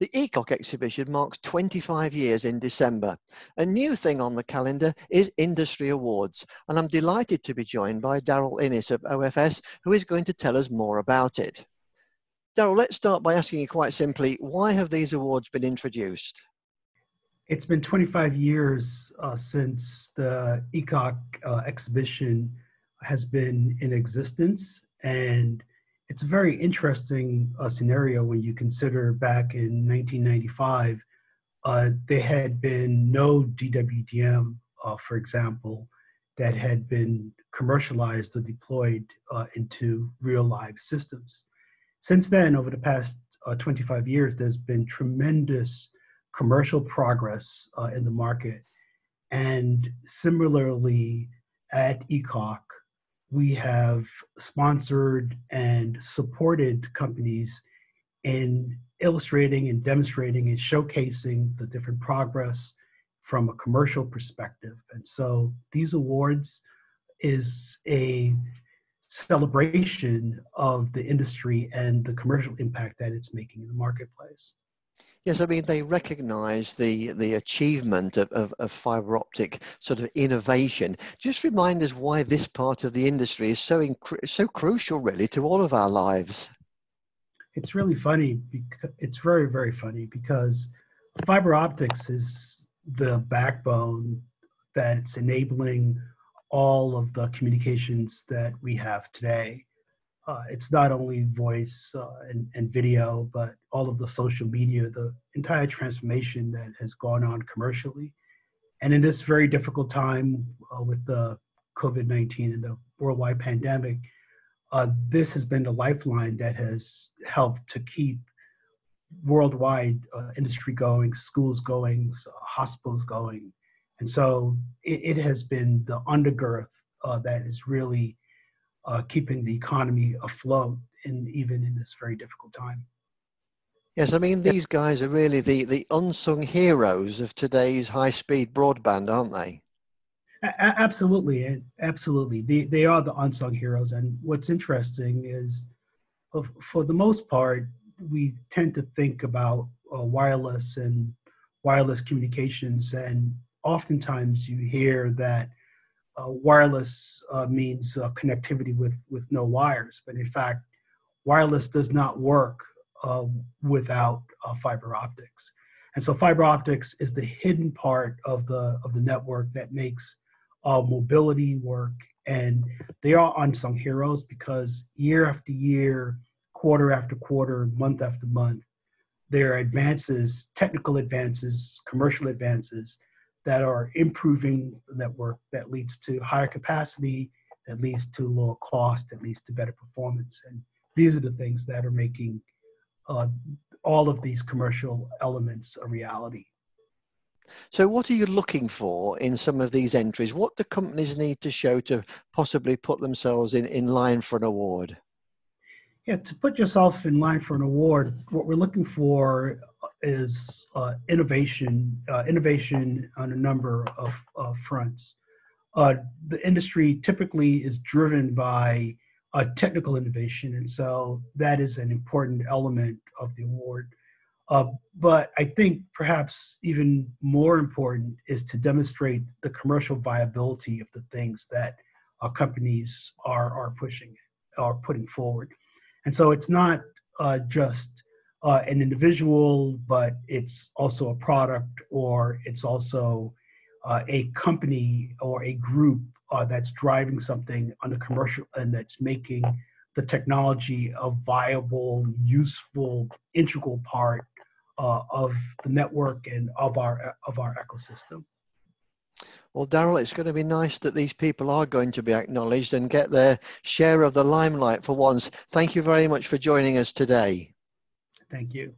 The ECOC exhibition marks 25 years in December. A new thing on the calendar is Industry Awards, and I'm delighted to be joined by Daryl Inniss of OFS, who is going to tell us more about it. Daryl, let's start by asking you quite simply, why have these awards been introduced? It's been 25 years uh, since the ECOC uh, exhibition has been in existence, and it's a very interesting uh, scenario when you consider back in 1995, uh, there had been no DWDM, uh, for example, that had been commercialized or deployed uh, into real live systems. Since then, over the past uh, 25 years, there's been tremendous commercial progress uh, in the market. And similarly, at ECOC, we have sponsored and supported companies in illustrating and demonstrating and showcasing the different progress from a commercial perspective. And so these awards is a celebration of the industry and the commercial impact that it's making in the marketplace. Yes, I mean they recognise the the achievement of, of, of, fibre optic sort of innovation. Just remind us why this part of the industry is so so crucial, really, to all of our lives. It's really funny. It's very very funny because fiber optics is the backbone that's enabling all of the communications that we have today uh, it's not only voice uh, and, and, video, but all of the social media, the entire transformation that has gone on commercially. And in this very difficult time uh, with the COVID 19 and the worldwide pandemic, uh, this has been the lifeline that has helped to keep worldwide uh, industry going, schools going, hospitals going. And so it, it has been the undergirth uh, that is really uh, keeping the economy afloat in even in this very difficult time. Yes, I mean these guys are really the the unsung heroes of today's high-speed broadband, aren't they? A- absolutely, absolutely. They they are the unsung heroes, and what's interesting is, for the most part, we tend to think about uh, wireless and wireless communications, and oftentimes you hear that wireless uh, means uh, connectivity with, with no wires, but in fact, wireless does not work uh, without uh, fiber optics. And so fiber optics is the hidden part of the, of the network that makes uh, mobility work. And they are unsung heroes because year after year, quarter after quarter, month after month, there are advances, technical advances, commercial advances that are improving the network that leads to higher capacity, that leads to lower cost, that leads to better performance. And these are the things that are making uh, all of these commercial elements a reality. So, what are you looking for in some of these entries? What do companies need to show to possibly put themselves in, in line for an award? Yeah, to put yourself in line for an award, what we're looking for is uh, innovation, uh, innovation on a number of uh, fronts. the industry typically is driven by technical innovation, and so that is an important element of the award. Uh, but I think perhaps even more important is to demonstrate the commercial viability of the things that uh, companies are are pushing, are putting forward, and so it's not uh, just uh, an individual, but it's also a product or it's also uh, a company or a group uh, that's driving something on the commercial and that's making the technology a viable, useful, integral part uh, of the network and of our of our ecosystem. Well, Daryl, it's going to be nice that these people are going to be acknowledged and get their share of the limelight for once. Thank you very much for joining us today. Thank you.